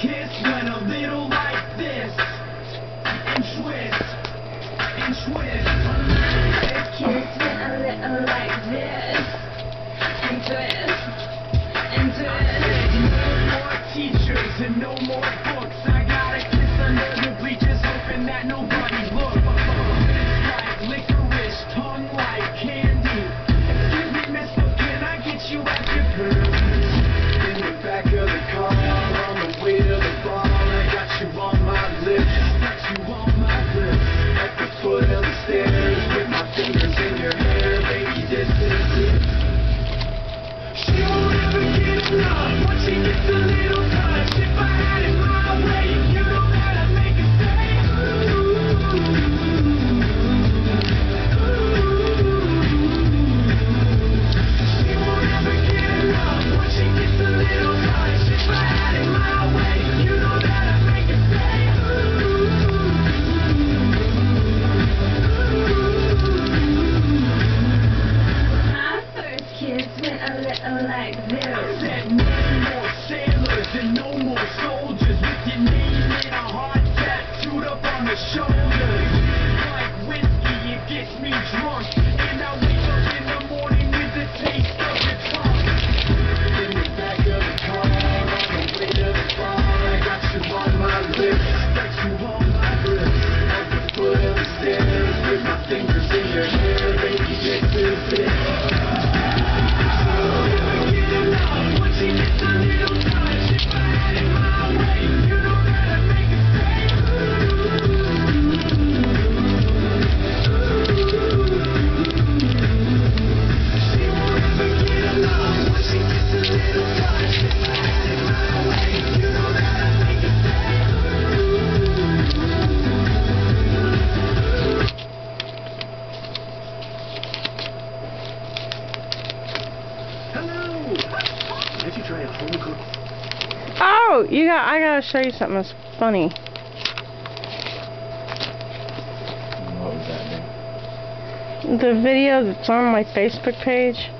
kiss when I'm more books. I gotta kiss under the bleachers, hoping that nobody looks. sailors more sailors and no more soldiers with your name in a hard tattooed up on the show. Oh, you got. I gotta show you something that's funny. What was that? The video that's on my Facebook page.